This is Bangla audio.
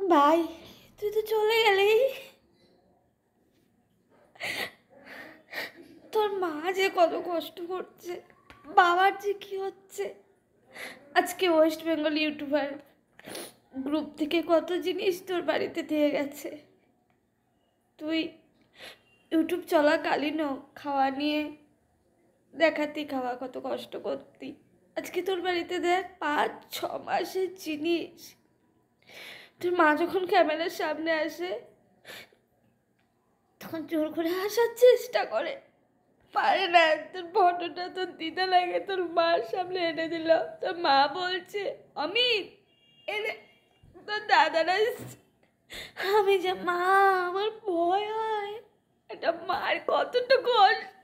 ভাই, তুই তো চলে গেলি। তোর মা যে কত কষ্ট করছে, বাবার যে কি হচ্ছে। আজকে ওয়েস্ট বেঙ্গল ইউটিউবার গ্রুপ থেকে কত জিনিস তোর বাড়িতে দিয়ে গেছে। তুই ইউটিউব চলাকালীনও খাওয়া নিয়ে দেখাতি, খাওয়া কত কষ্ট করতি। আজকে তোর বাড়িতে দেখ পাঁচ, ছ মাসের জিনিস। তোর মা যখন ক্যামেরার সামনে আসে, তখন জোর করে আসার চেষ্টা করে। পারে না, তোর ফটোটা তোর দিতে লাগে, তোর মার সামনে এনে দিল। তোর মা বলছে, অমিত, এনে, তোর দাদারা। আমি যে, মা, আমার ভয় হয়। এটা মার কতটা কষ্ট